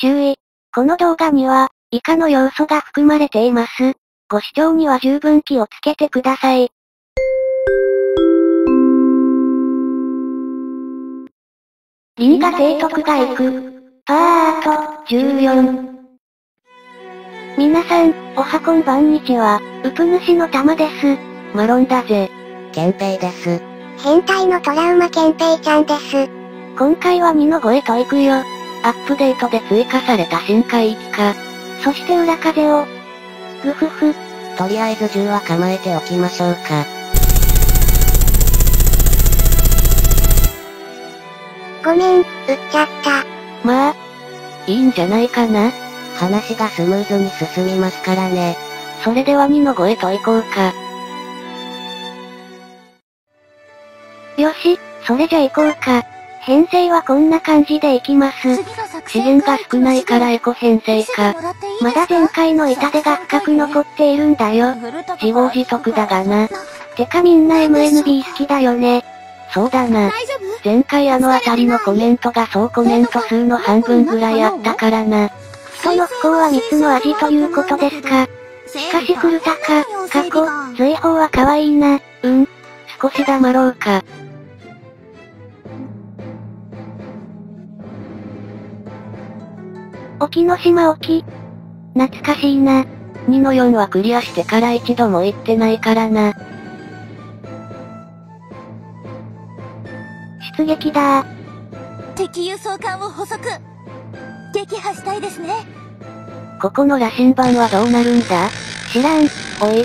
注意。この動画には、以下の要素が含まれています。ご視聴には十分気をつけてください。銀河提督が行く。パート14。皆さん、おはこんばんにちは、うぷ主の玉です。マロンだぜ。憲兵です。変態のトラウマ憲兵ちゃんです。今回は2の声と行くよ。アップデートで追加された深海域か。そして裏風を。ぐふふ。とりあえず銃は構えておきましょうか。ごめん、撃っちゃった。まあ、いいんじゃないかな。話がスムーズに進みますからね。それでは2の声と行こうか。よし、それじゃ行こうか。編成はこんな感じで行きます。資源が少ないからエコ編成か。まだ前回の痛手が深く残っているんだよ。自業自得だがな。てかみんな MNB 好きだよね。そうだな。前回あのあたりのコメントが総コメント数の半分ぐらいあったからな。人の不幸は蜜の味ということですか。しかし古高、過去、随宝は可愛いな。うん。少し黙ろうか。沖ノ島沖。懐かしいな。2の4はクリアしてから一度も行ってないからな。出撃だ敵輸送艦を捕捉撃破したいですねここの羅針盤はどうなるんだ？知らん、おい。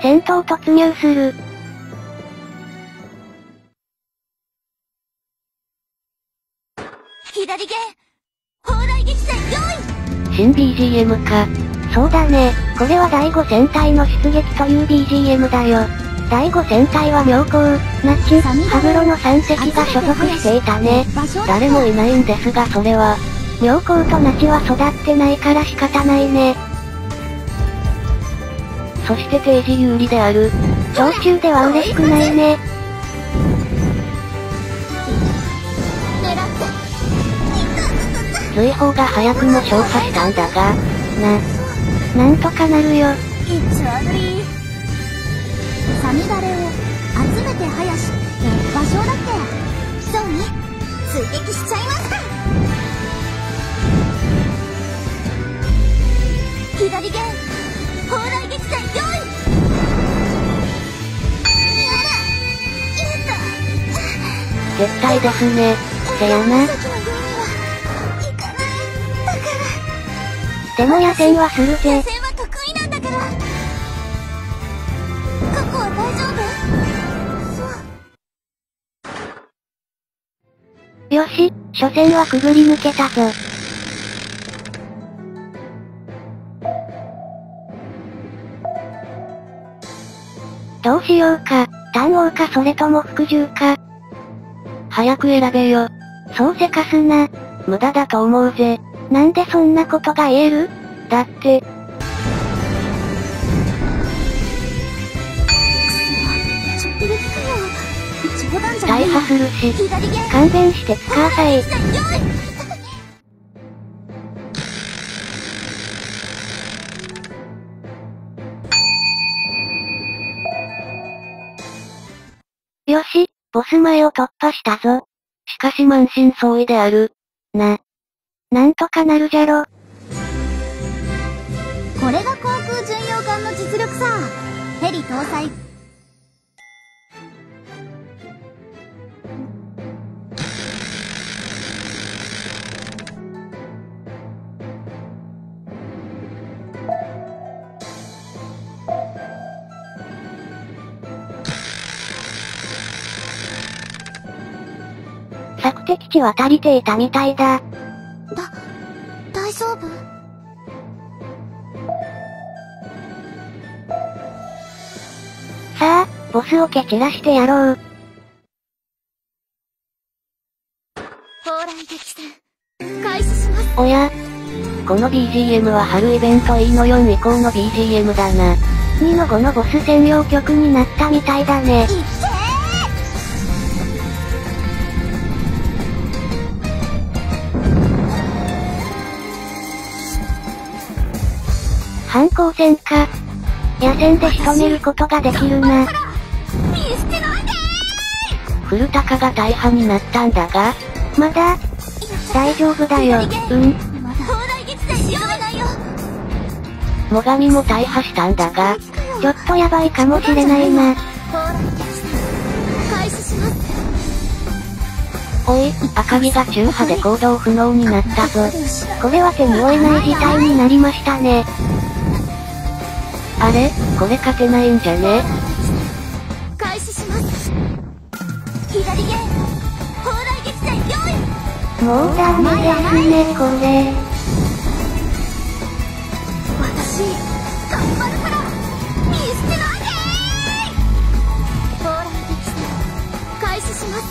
戦闘突入する。左舷砲雷撃戦用意新 BGM か。そうだね。これは第5戦隊の出撃という BGM だよ。第5戦隊は妙高、ナチ、ハブロの3隻が所属していたね。誰もいないんですがそれは、妙高とナチは育ってないから仕方ないね。そして定時有利である。常駐では嬉しくないね。随宝が早くも消化したんだが、な、なんとかなるよ。サミダレを集めて林って場所だってそうね追撃しちゃいますか左舷砲雷撃戦用意やらいた絶対ですね。せやな。でも野戦はする野ぜ。戦は得意なんだから過去は大丈夫？そうよし、初戦はくぐり抜けたぞ。どうしようか、単王かそれとも服従か。早く選べよ。そうせかすな。無駄だと思うぜ。なんでそんなことが言える？だって、大破するし、勘弁して使わさい。よし、ボス前を突破したぞ。しかし満身創痍である。な。なんとかなるじゃろ。これが航空巡洋艦の実力さヘリ搭載索敵地は足りていたみたいだ。だボスを蹴散らしてやろう。おやこの BGM は春イベント E の4以降の BGM だな。2の5のボス専用曲になったみたいだね。反抗線か。野戦で仕留めることができるな。古高が大破になったんだが、まだ、大丈夫だよ。うん。最上も大破したんだが、ちょっとやばいかもしれないな。おい、赤城が中波で行動不能になったぞ。これは手に負えない事態になりましたね。あれこれ勝てないんじゃね？ます左弦砲台撃で用意もうダメですね、これ。私頑張るから見捨てないで砲台撃戦開始します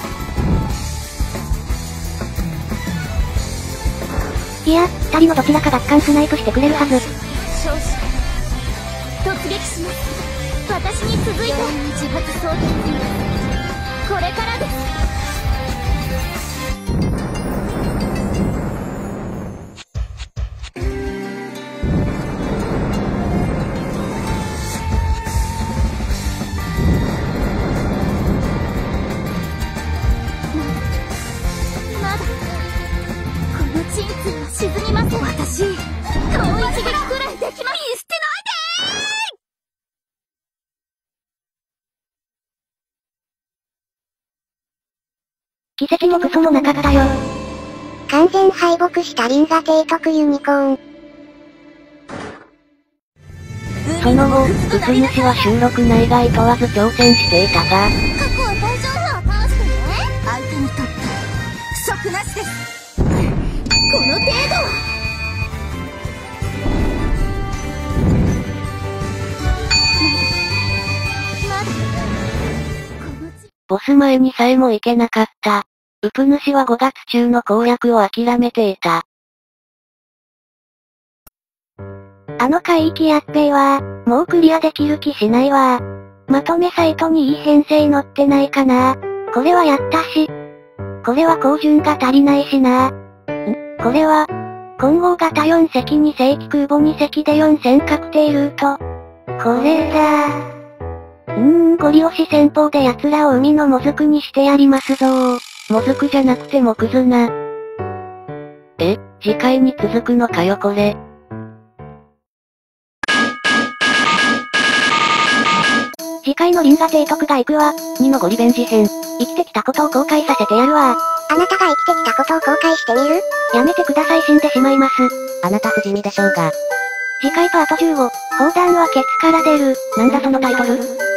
いや、二人のどちらかが俯瞰スナイプしてくれるはず。突撃します私に続いて自発装填これからです。奇跡もクソもなかったよ。完全敗北したリンガ提督ユニコーン。その後、うつ主は収録内外問わず挑戦していたが、過去は大丈夫を倒してね相手にとって不足なしですこの程度まボス前にさえも行けなかった。ウプ主は5月中の攻略を諦めていた。あの海域やっべーわー、もうクリアできる気しないわ。まとめサイトにいい編成載ってないかなこれはやったし。これは高順が足りないしな。んこれは、混合型4隻2正規空母2隻で4戦確定ルート。これだうーん、ゴリ押し戦法で奴らを海のもずくにしてやりますぞー。もずくじゃなくてもくずな。え、次回に続くのかよこれ。次回のリンガ提督が行くわ。2のゴリベンジ編。生きてきたことを後悔させてやるわ。あなたが生きてきたことを後悔してみる？やめてください死んでしまいます。あなた不死身でしょうが。次回パート15。砲弾はケツから出る。なんだそのタイトル？